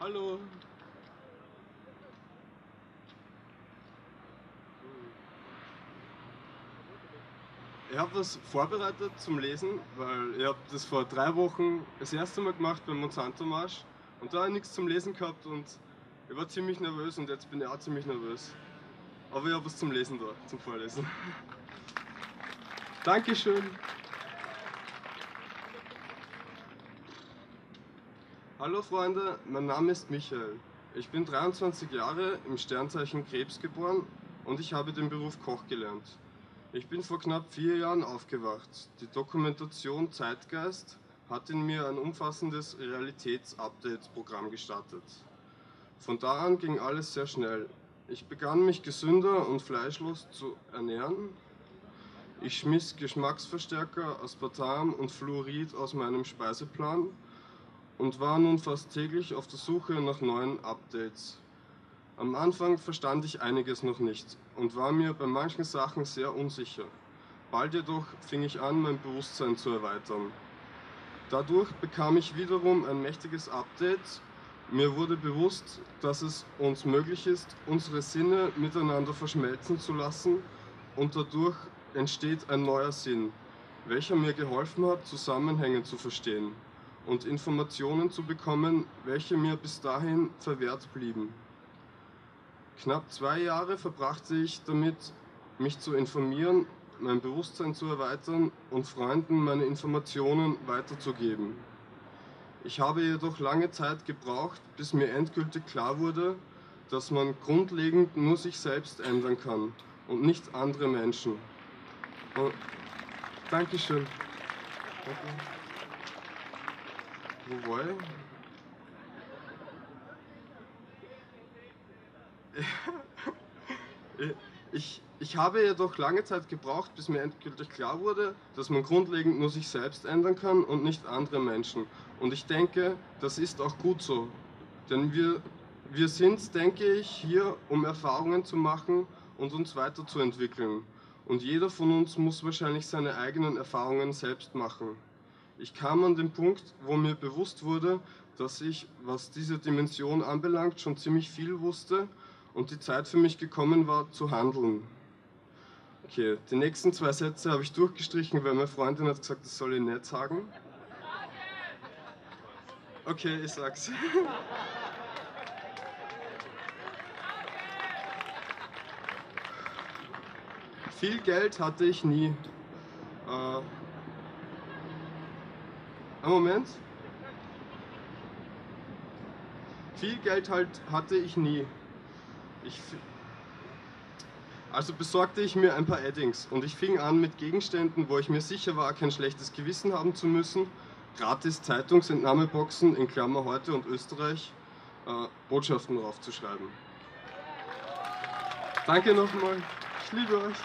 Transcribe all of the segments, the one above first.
Hallo. Ich habe was vorbereitet zum Lesen, weil ich habe das vor drei Wochen das erste Mal gemacht beim Monsanto Marsch und da habe ich nichts zum Lesen gehabt und ich war ziemlich nervös und jetzt bin ich auch ziemlich nervös. Aber ich habe was zum Lesen da, zum Vorlesen. Dankeschön. Hallo Freunde, mein Name ist Michael. Ich bin 23 Jahre im Sternzeichen Krebs geboren und ich habe den Beruf Koch gelernt. Ich bin vor knapp vier Jahren aufgewacht. Die Dokumentation Zeitgeist hat in mir ein umfassendes Realitäts-Update-Programm gestartet. Von da an ging alles sehr schnell. Ich begann mich gesünder und fleischlos zu ernähren. Ich schmiss Geschmacksverstärker, Aspartam und Fluorid aus meinem Speiseplan und war nun fast täglich auf der Suche nach neuen Updates. Am Anfang verstand ich einiges noch nicht und war mir bei manchen Sachen sehr unsicher. Bald jedoch fing ich an, mein Bewusstsein zu erweitern. Dadurch bekam ich wiederum ein mächtiges Update. Mir wurde bewusst, dass es uns möglich ist, unsere Sinne miteinander verschmelzen zu lassen und dadurch entsteht ein neuer Sinn, welcher mir geholfen hat, Zusammenhänge zu verstehen und Informationen zu bekommen, welche mir bis dahin verwehrt blieben. Knapp zwei Jahre verbrachte ich damit, mich zu informieren, mein Bewusstsein zu erweitern und Freunden meine Informationen weiterzugeben. Ich habe jedoch lange Zeit gebraucht, bis mir endgültig klar wurde, dass man grundlegend nur sich selbst ändern kann und nicht andere Menschen. Und Dankeschön. Danke. Wo war ich? Ich, ich habe jedoch lange Zeit gebraucht, bis mir endgültig klar wurde, dass man grundlegend nur sich selbst ändern kann und nicht andere Menschen. Und ich denke, das ist auch gut so. Denn wir, wir sind, denke ich, hier, um Erfahrungen zu machen und uns weiterzuentwickeln. Und jeder von uns muss wahrscheinlich seine eigenen Erfahrungen selbst machen. Ich kam an den Punkt, wo mir bewusst wurde, dass ich, was diese Dimension anbelangt, schon ziemlich viel wusste und die Zeit für mich gekommen war, zu handeln. Okay, die nächsten zwei Sätze habe ich durchgestrichen, weil meine Freundin hat gesagt, das soll ich nicht sagen. Okay, ich sag's. Viel Geld hatte ich nie. Äh, einen Moment. Viel Geld halt hatte ich nie. Ich, also besorgte ich mir ein paar Addings und ich fing an mit Gegenständen, wo ich mir sicher war, kein schlechtes Gewissen haben zu müssen. Gratis Zeitungsentnahmeboxen in Klammer heute und Österreich, äh, Botschaften draufzuschreiben. Danke nochmal, ich liebe euch.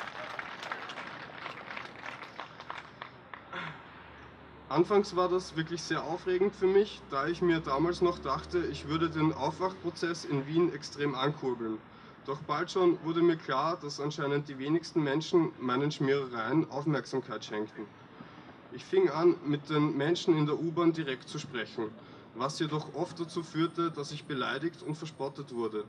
Anfangs war das wirklich sehr aufregend für mich, da ich mir damals noch dachte, ich würde den Aufwachprozess in Wien extrem ankurbeln. Doch bald schon wurde mir klar, dass anscheinend die wenigsten Menschen meinen Schmierereien Aufmerksamkeit schenkten. Ich fing an, mit den Menschen in der U-Bahn direkt zu sprechen, was jedoch oft dazu führte, dass ich beleidigt und verspottet wurde.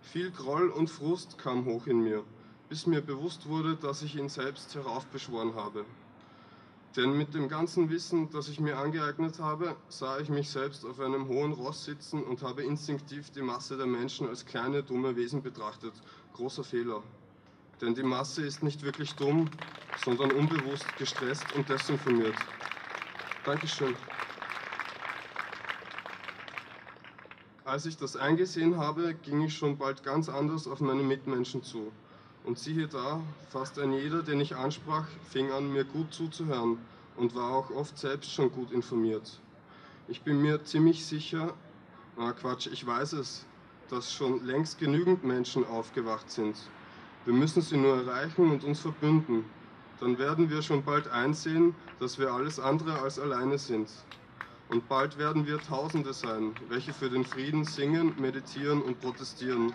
Viel Groll und Frust kam hoch in mir, bis mir bewusst wurde, dass ich ihn selbst heraufbeschworen habe. Denn mit dem ganzen Wissen, das ich mir angeeignet habe, sah ich mich selbst auf einem hohen Ross sitzen und habe instinktiv die Masse der Menschen als kleine, dumme Wesen betrachtet. Großer Fehler. Denn die Masse ist nicht wirklich dumm, sondern unbewusst gestresst und desinformiert. Dankeschön. Als ich das eingesehen habe, ging ich schon bald ganz anders auf meine Mitmenschen zu. Und siehe da, fast ein jeder, den ich ansprach, fing an, mir gut zuzuhören und war auch oft selbst schon gut informiert. Ich bin mir ziemlich sicher, na Quatsch, ich weiß es, dass schon längst genügend Menschen aufgewacht sind. Wir müssen sie nur erreichen und uns verbünden. Dann werden wir schon bald einsehen, dass wir alles andere als alleine sind. Und bald werden wir Tausende sein, welche für den Frieden singen, meditieren und protestieren.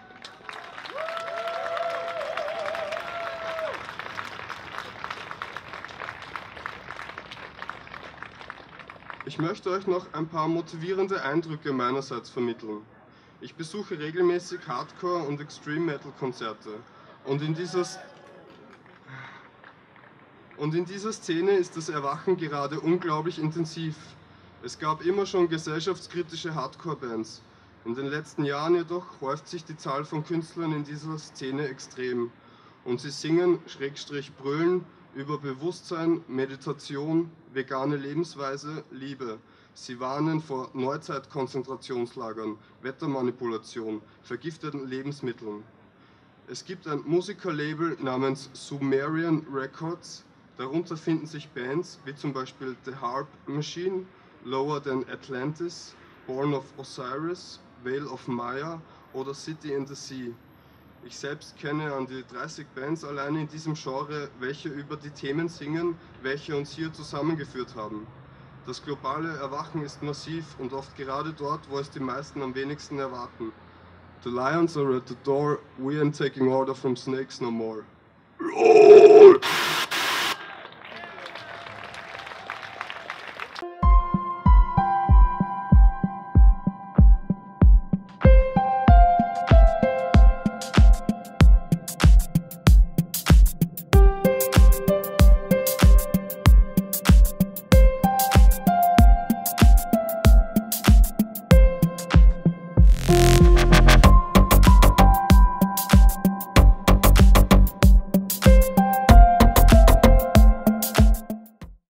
Ich möchte euch noch ein paar motivierende Eindrücke meinerseits vermitteln. Ich besuche regelmäßig Hardcore- und Extreme Metal-Konzerte. Und in und in dieser Szene ist das Erwachen gerade unglaublich intensiv. Es gab immer schon gesellschaftskritische Hardcore-Bands. In den letzten Jahren jedoch häuft sich die Zahl von Künstlern in dieser Szene extrem. Und sie singen, Schrägstrich brüllen, über Bewusstsein, Meditation, vegane Lebensweise, Liebe. Sie warnen vor Neuzeitkonzentrationslagern, Wettermanipulation, vergifteten Lebensmitteln. Es gibt ein Musikerlabel namens Sumerian Records, Darunter finden sich Bands wie zum Beispiel The Harp Machine, Lower Than Atlantis, Born of Osiris, Vale of Maya oder City in the Sea. Ich selbst kenne an die 30 Bands alleine in diesem Genre, welche über die Themen singen, welche uns hier zusammengeführt haben. Das globale Erwachen ist massiv und oft gerade dort, wo es die meisten am wenigsten erwarten. The lions are at the door, we ain't taking order from snakes no more.